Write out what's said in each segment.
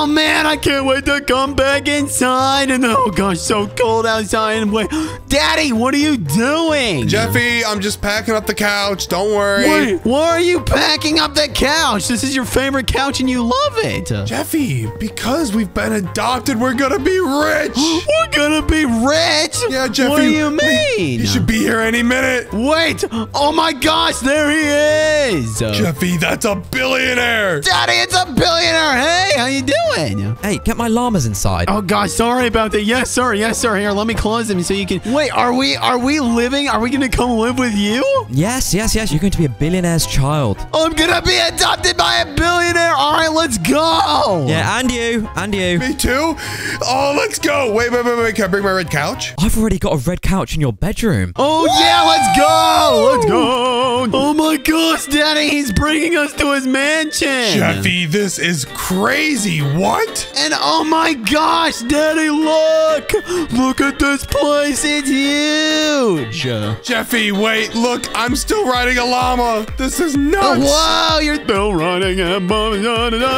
Oh man, I can't wait to come back inside. And oh gosh, so cold outside. And wait, Daddy, what are you doing? Jeffy, I'm just packing up the couch. Don't worry. Wait, why are you packing up the couch? This is your favorite couch and you love it. Jeffy, because we've been adopted, we're gonna be rich. We're gonna be rich. Yeah, Jeffy. What do you mean? He should be here any minute. Wait! Oh my gosh, there he is! Jeffy, that's a billionaire. Daddy, it's a billionaire! Hey, how you doing? Hey, get my llamas inside. Oh gosh, sorry about that. Yes, sir. Yes, sir. Here, let me close them so you can. Wait, are we are we living? Are we gonna come live with you? Yes, yes, yes. You're going to be a billionaire's child. I'm gonna be adopted by a billionaire. All right, let's go. Yeah, and you, and you. Me too. Oh, let's go. Wait, wait, wait, wait. Can I bring my red couch? I've already got a red couch in your bedroom. Oh yeah, let's go. Let's go. Oh my gosh, Daddy, he's bringing us to his mansion. Jeffy, this is crazy. What? And oh my gosh, Daddy, look! Look at this place. It's huge. Jeffy, wait, look, I'm still riding a llama. This is oh, nuts. Whoa, you're still running a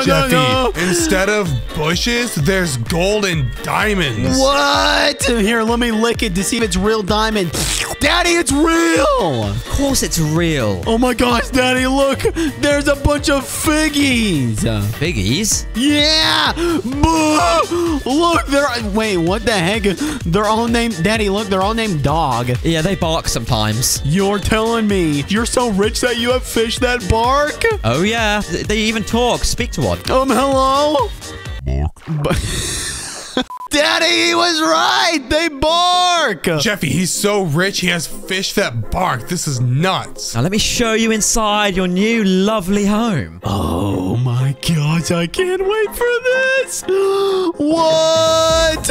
Jeffy, instead of bushes, there's gold and diamonds. What? Here, let me lick it to see if it's real diamond. Daddy, it's real. Of course it's real. Oh my gosh, Daddy, look. There's a bunch of figgies. Figgies? Yeah. Boo! Look, they're wait, what the heck? They're all named Daddy, look, they're all named Dog. Yeah, they bark sometimes. You're telling me you're so rich that you have fish that bark? Oh, yeah. They even talk. Speak to one. Um, hello? But- Daddy, he was right. They bark. Jeffy, he's so rich, he has fish that bark. This is nuts. Now, let me show you inside your new lovely home. Oh my gosh, I can't wait for this. What?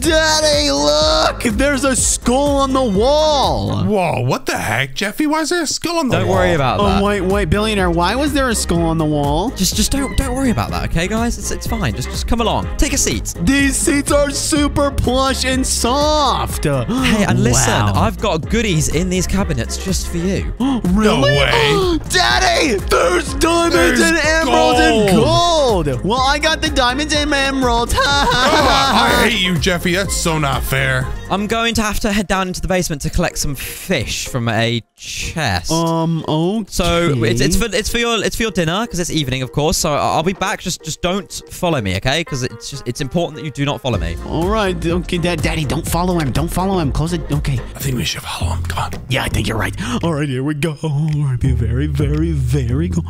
Daddy, look. There's a skull on the wall. Whoa, what the heck, Jeffy? Why is there a skull on the wall? Don't worry about Oh, that. wait, wait, billionaire. Why was there a skull on the wall? Just, just don't, don't worry about that, okay, guys? It's, it's fine. Just, just come along. Take a seat. These seats are super plush and soft. Hey, and listen, Wow. I've got goodies in these cabinets just for you. really? way. Daddy, there's diamonds There's and emeralds and gold. Well, I got the diamonds and emeralds. Ah, I hate you, Jeffy. That's so not fair. I'm going to have to head down into the basement to collect some fish from a chest. um, okay. So it's, it's for it's for your it's for your dinner because it's evening, of course. So I'll be back. Just just don't follow me, okay? Because it's just it's important that you do not follow me. All right, okay, Dad, Daddy, don't follow him. Don't follow him. Close it. Okay. I think we should follow him. Come on. Yeah, I think you're right. All right, here we go. All right, be very, very, very go.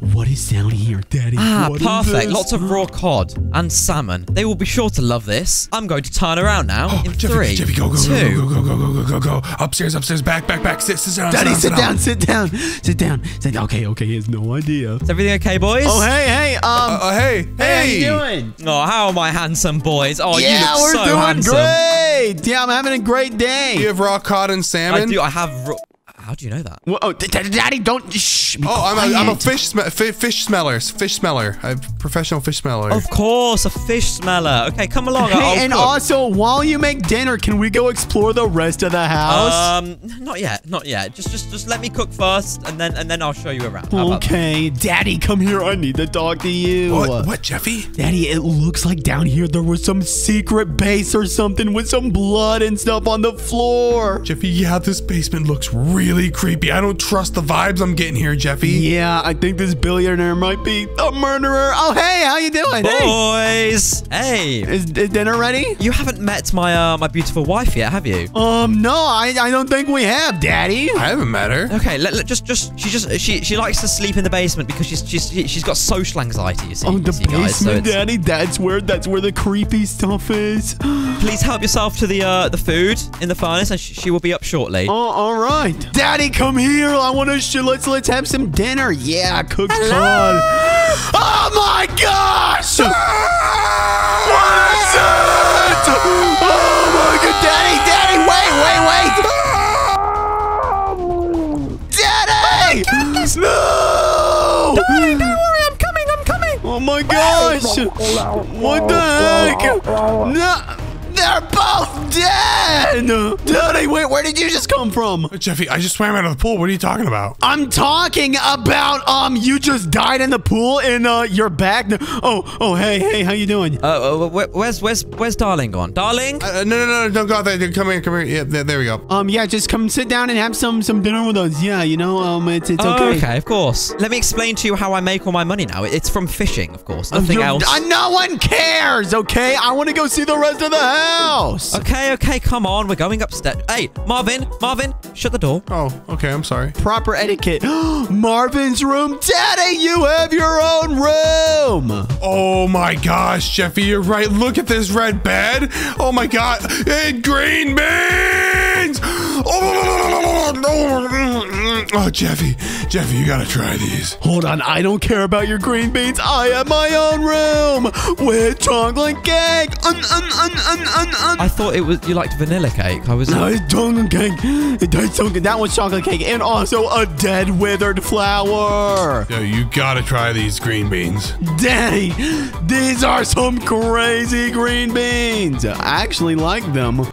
What is down here, Daddy? Ah, What is perfect. Lots of raw cod and salmon. They will be sure to love this. I'm going to turn around now in Oh, Jeffy, three, Jeffy, go, go, go, two. go, go, go, go, go, go, go, go. Upstairs, upstairs, back, back, back. Sit, sit down, Daddy, sit sit down, sit down, sit down. Sit Okay, okay, he has no idea. Is everything okay, boys? Oh, hey, hey, um, Uh, hey, hey, how hey. you doing? Oh, how am I handsome, boys? Oh, yeah, you look we're so doing handsome. great. Yeah, I'm having a great day. You have raw cod and salmon? I salmon? do. I have. ro- How do you know that? Whoa, oh, d- d- Daddy, don't. Shh. be Oh, I'm a, I'm a quiet. fish, sm fi fish smeller. Fish smeller. I'm a professional fish smeller. Of course, a fish smeller. Okay, come along. I'll Hey, and cook. also, while you make dinner, can we go explore the rest of the house? Um, not yet, not yet. Just, just, just let me cook first, and then, and then I'll show you around. How about that? okay, Daddy, come here. I need to talk to you. what, what, Jeffy? Daddy, it looks like down here there was some secret base or something with some blood and stuff on the floor. Jeffy, yeah, this basement looks really creepy. I don't trust the vibes I'm getting here, Jeffy. Yeah, I think this billionaire might be a murderer. Oh, hey, how you doing? Hey, Boys, hey, is, is dinner ready? you haven't met my, uh, my beautiful wife yet, have you? Um, no, I, I don't think we have, Daddy. I haven't met her. Okay, let, let- just, just, she just, she, she likes to sleep in the basement because she's, she's, she's got social anxiety. You see, Oh, the you see, guys, so basement, Daddy. That's where that's where the creepy stuff is. please help yourself to the, uh, the food in the furnace, and sh she will be up shortly. Oh, all right. Daddy, come here. I want to. Sh- let's let's have some dinner. Yeah, cooked cod. Oh my gosh! what is it? Oh my god, Daddy, Daddy, wait, wait, wait! Daddy! Oh no! Daddy, don't worry, I'm coming, I'm coming. Oh my gosh! What the heck? No. They're both! Daddy, wait, where did you just come from? Jeffy, I just swam out of the pool. What are you talking about? I'm talking about, um, you just died in the pool and, uh, you're back. Oh, oh, hey, hey, how you doing? Uh, uh, where's where's where's Darling gone? Darling? Uh, no, no, no, don't go out there. Come here, come here. Yeah, there, there we go. Um, yeah, just come sit down and have some, some dinner with us. Yeah, you know, um, it's, it's Oh, okay. okay, of course. Let me explain to you how I make all my money now. It's from fishing, of course. Nothing You're- else. uh, no one cares, okay? I want to go see the rest of the house. Okay, okay, come on. We're going upstairs. Hey, Marvin, Marvin, shut the door. Oh, okay. I'm sorry. Proper etiquette. Marvin's room. Daddy, you have your own room. Oh my gosh, Jeffy, you're right. Look at this red bed. Oh my god. And green beans. Oh, oh, Jeffy, Jeffy, you gotta try these. Hold on, I don't care about your green beans. I have my own room with chocolate cake. Un, un, un, un, un, un. I thought it was you liked vanilla cake. I was. No, it's chocolate cake. It tastes so good. That was chocolate cake and also a dead withered flower. Yo, you gotta try these green beans. Daddy, these are some crazy green beans. I actually like them.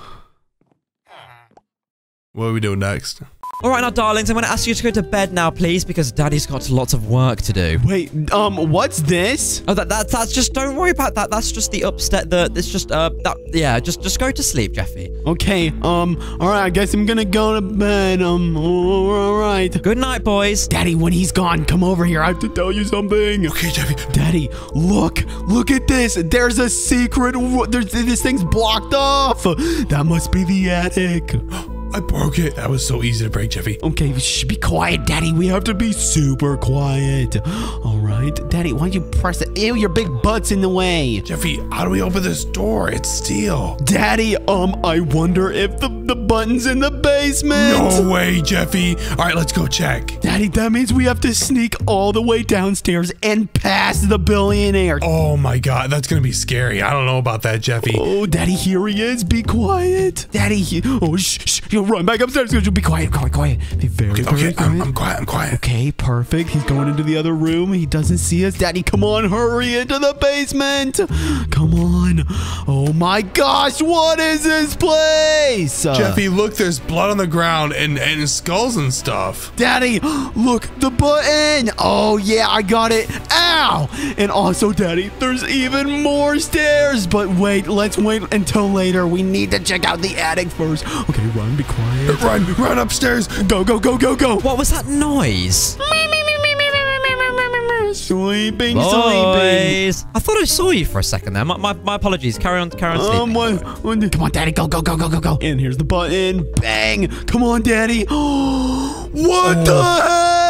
What are we doing next? All right, now, darlings, I'm going to ask you to go to bed now, please, because Daddy's got lots of work to do. Wait, um, what's this? Oh, that, that that's just don't worry about that. That's just the upstairs. The it's just uh that yeah. Just just go to sleep, Jeffy. Okay, um, all right, I guess I'm gonna go to bed. Um, all right. Good night, boys. Daddy, when he's gone, come over here. I have to tell you something. Okay, Jeffy. Daddy, look, look at this. There's a secret. There's this thing's blocked off. That must be the attic. I broke it. That was so easy to break, Jeffy. Okay, shh, be quiet, Daddy. We have to be super quiet. All right, Daddy, why don't you press it? Ew, your big butt's in the way. Jeffy, how do we open this door? It's steel. Daddy, um, I wonder if the, the button's in the basement. No way, Jeffy. All right, let's go check. Daddy, that means we have to sneak all the way downstairs and past the billionaire. Oh my god, that's gonna be scary. I don't know about that, Jeffy. Oh, Daddy, here he is. Be quiet. Daddy, he, oh, shh, shh. You'll run back upstairs. Be quiet, quiet, quiet. Be very, Okay, very okay, quiet. I'm, I'm quiet. I'm quiet. Okay, perfect. He's going into the other room. He doesn't see us. Daddy, come on, hurry into the basement. Come on. Oh my gosh, what is this place? Jeffy, look, there's blood on the ground and, and skulls and stuff. Daddy, look, the button. Oh, yeah, I got it. Ow. And also, Daddy, there's even more stairs. But wait, let's wait until later. We need to check out the attic first. Okay, run, be quiet. Run, run upstairs. Go, go, go, go, go. What was that noise? Sleeping, sleeping. Boys. I thought I saw you for a second there. My, my, my apologies. Carry on, carry on. Um, come on, Daddy, go, go, go, go, go, go. And here's the button. Bang. Come on, Daddy. what the heck?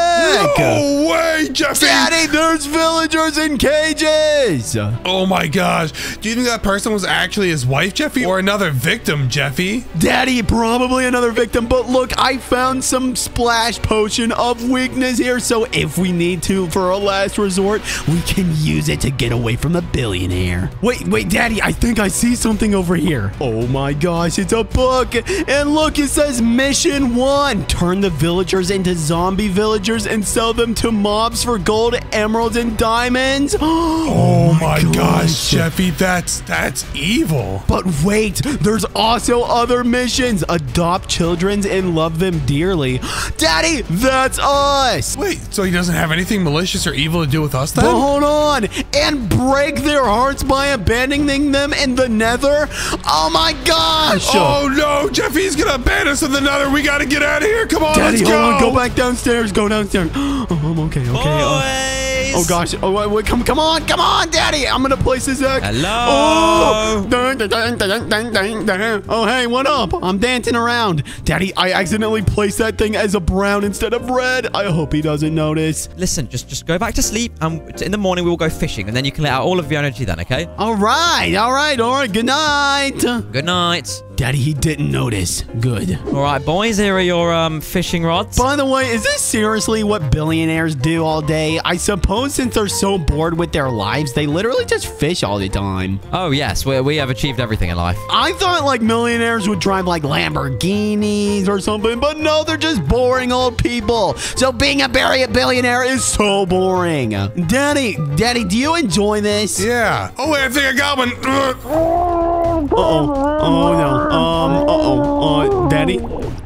No way, Jeffy. Daddy, there's villagers in cages. Oh my gosh. Do you think that person was actually his wife, Jeffy? Or another victim, Jeffy? Daddy, probably another victim, but look, I found some splash potion of weakness here, so if we need to for a last resort, we can use it to get away from the billionaire. Wait, wait, Daddy, I think I see something over here. Oh my gosh, it's a book, and look, it says Mission 1. Turn the villagers into zombie villagers and sell them to mobs for gold, emeralds, and diamonds. Oh, oh, my gosh, Jeffy, that's that's evil. But wait, there's also other missions. Adopt children and love them dearly. Daddy, that's us. Wait, so he doesn't have anything malicious or evil to do with us then? But hold on, and break their hearts by abandoning them in the nether? Oh my gosh! Oh no, Jeffy's gonna ban us in the nether. We gotta get out of here. Come on, Daddy, let's hold go. on, go back downstairs, go downstairs. Oh, I'm okay, okay. uh, Boys. Oh gosh! Oh wait, wait, come, come on, come on, Daddy! I'm gonna place this egg. Hello. Oh, dun, dun, dun, oh, hey, what up? I'm dancing around, Daddy. I accidentally placed that thing as a brown instead of red. I hope he doesn't notice. Listen, just just go back to sleep, and in the morning we will go fishing, and then you can let out all of your energy. Then, okay? All right, all right, all right. Good night. Good night. Daddy, he didn't notice. Good. All right, boys, here are your um fishing rods. By the way, is this seriously what billionaires do all day? I suppose since they're so bored with their lives, they literally just fish all the time. Oh, yes, we, we have achieved everything in life. I thought like millionaires would drive like Lamborghinis or something, but no, they're just boring old people. So being a Barry billionaire is so boring. Daddy, Daddy, do you enjoy this? Yeah. Oh, wait, I think I got one. Ugh. Uh-oh. Oh, no. Um, uh-oh. Uh, Daddy?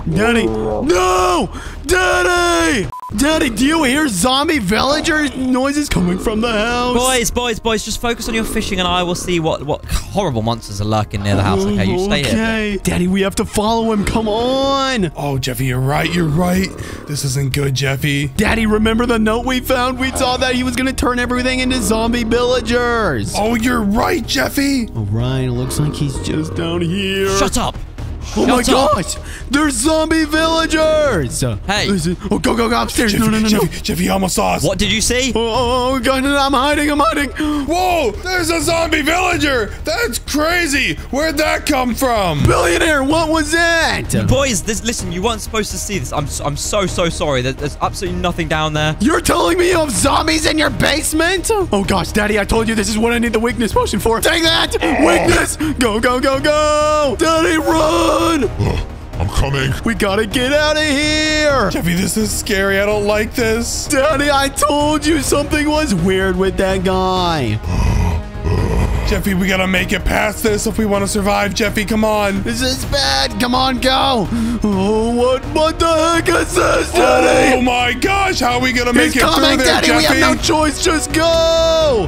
Daddy? No! Daddy! Daddy, do you hear zombie villager noises coming from the house? Boys, boys, boys, just focus on your fishing and I will see what, what horrible monsters are lurking near the house. Okay, you stay here. Okay. Daddy, we have to follow him. Come on. Oh, Jeffy, you're right. You're right. This isn't good, Jeffy. Daddy, remember the note we found? We saw that he was going to turn everything into zombie villagers. Oh, you're right, Jeffy. All right, it looks like he's just down here. Shut up. Oh my Shut up. gosh! There's zombie villagers! Hey. Oh, go, go, go upstairs. Jeffy, no, no, no, no. Jeffy, Jeffy, you almost saw us. What did you see? Oh, oh, God, no, no, I'm hiding, I'm hiding. Whoa, there's a zombie villager. That's crazy. Where'd that come from? Billionaire, what was that? Boys, this, listen, you weren't supposed to see this. I'm, s- I'm so, so sorry. There, there's absolutely nothing down there. You're telling me you have zombies in your basement? Oh gosh, Daddy, I told you this is what I need the weakness potion for. Take that! Oh. Weakness! Go, go, go, go! Daddy, run! I'm coming. We gotta get out of here! Jeffy, this is scary. I don't like this. Daddy, I told you something was weird with that guy. Jeffy, we gotta make it past this if we want to survive. Jeffy, come on. This is bad. Come on, go. Oh, what, what the heck is this, Daddy? Oh, oh my gosh, how are we gonna make He's it coming, through there, Daddy. Jeffy? We have no choice. Just go.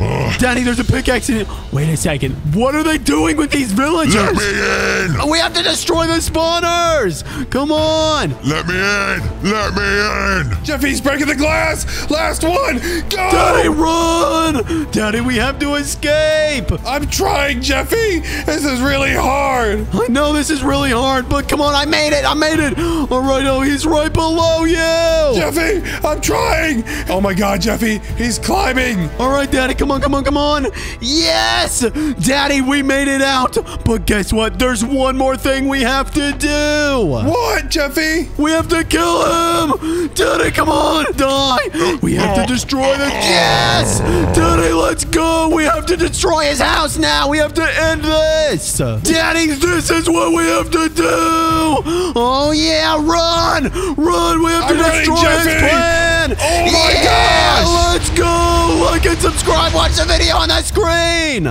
Daddy, there's a pickaxe in it. Wait a second. What are they doing with these villagers? Let me in. We have to destroy the spawners! Come on! Let me in. Let me in. Jeffy's breaking the glass. Last one. Go. Daddy, run! Daddy, we have to escape! I'm trying, Jeffy. This is really hard. I know this is really hard, but come on, I made it! I made it! Alright, oh, he's right below you! Jeffy, I'm trying. Oh my God, Jeffy, he's climbing. Alright, Daddy, come on, come on, come on! Yes! Daddy, we made it out! But guess what? There's one more thing we have to do! What, Jeffy? We have to kill him! Daddy, come on! Die! We have to destroy the. Yes! Daddy, let's go! We have to destroy his house now! We have to end this! Daddy, this is what we have to do! Oh, yeah, run! Run! We have to I'm running, destroy his plan! Oh my yeah! gosh! Let's go! Like and subscribe, watch the video on the screen!